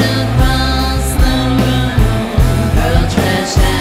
across the room, girl, trash